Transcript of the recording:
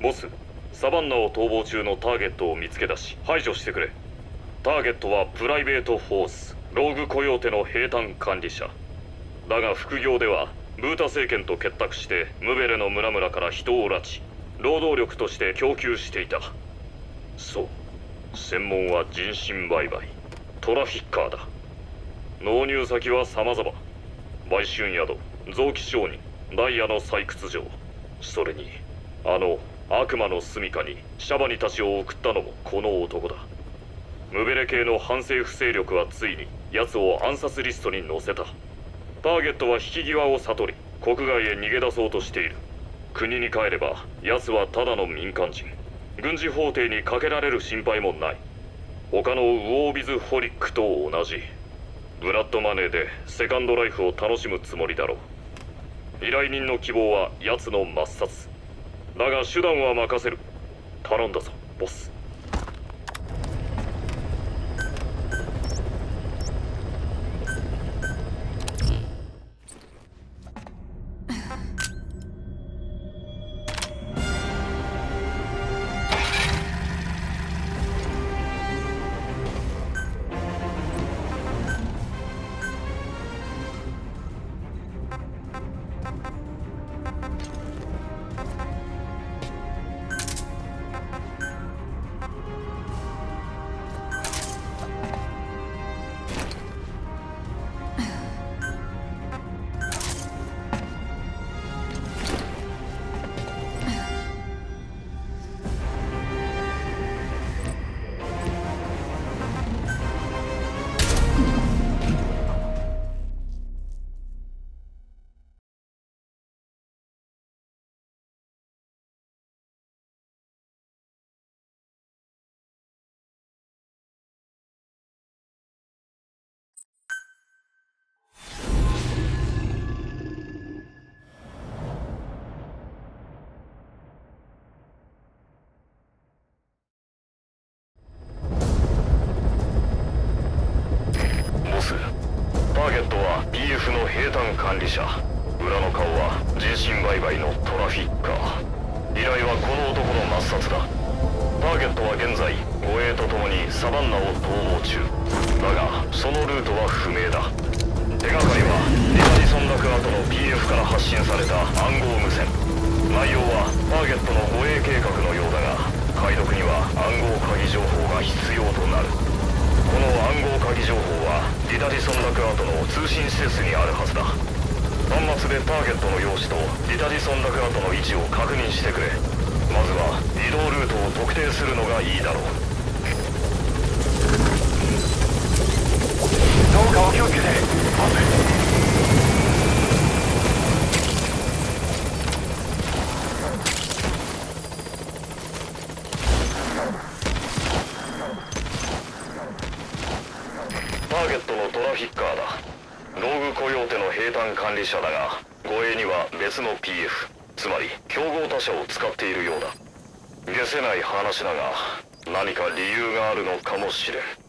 ボスサバンナを逃亡中のターゲットを見つけ出し排除してくれ。ターゲットはプライベートフォースローグコヨーテの兵隊管理者。だが副業ではブータ政権と結託してムベレの村々から人を拉致労働力として供給していた。そう専門は人身売買トラフィッカーだ。納入先は様々。売春宿臓器商人ダイヤの採掘場。それにあの悪魔の住処にシャバニたちを送ったのもこの男だ。ムベレ系の反政府勢力はついに奴を暗殺リストに載せた。ターゲットは引き際を悟り国外へ逃げ出そうとしている。国に帰れば奴はただの民間人。軍事法廷にかけられる心配もない。他のウォービズ・ホリックと同じ。ブラッドマネーでセカンドライフを楽しむつもりだろう。依頼人の希望は奴の抹殺。だが手段は任せる。頼んだぞボス。は PF の兵隊管理者。裏の顔は人身売買のトラフィッカー。依頼はこの男の抹殺だ。ターゲットは現在護衛と共にサバンナを逃亡中。だがそのルートは不明だ。手がかりはリハリソン落後の PF から発信された暗号無線。内容はターゲットの護衛計画のようだが解読には暗号鍵情報が必要となる。この暗号鍵情報リソン落後の通信施設にあるはずだ。端末でターゲットの用紙とリタリソン落後の位置を確認してくれ。まずは移動ルートを特定するのがいいだろうどうかお気をつけてボスターゲットのトラフィッカーだ。ローグコヨーテの兵隊管理者だが護衛には別の PF つまり競合他社を使っているようだ。解せない話だが何か理由があるのかもしれん。